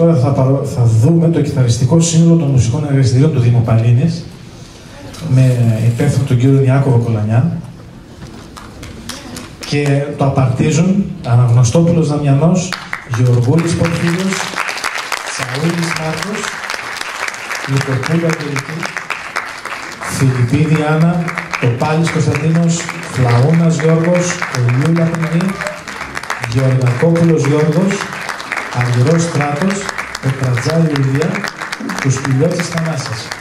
τώρα θα, θα δούμε το κιθαριστικό σύνολο των μουσικών εργαστηρίων του Δήμου Παλίνης με υπεύθυνο τον κύριο Ιάκωβο Κολανιά και το απαρτίζουν Αναγνωστόπουλος Δαμιανός, Γεωργούλης Πορφύριος, Σαούλης Μάρκος, Λουκοπούλα Τελική, Φιλιππίδη Άννα, το Πάλης Κωνσταντίνος, Φλαούνας Γιώργος, Ολιούλα Πνεή, Γεωργακόπουλος Γιώργος, Αργυρός Στράτος, Πετρατζάλη Ηλία, τους Πιλιώτης Θανάσης.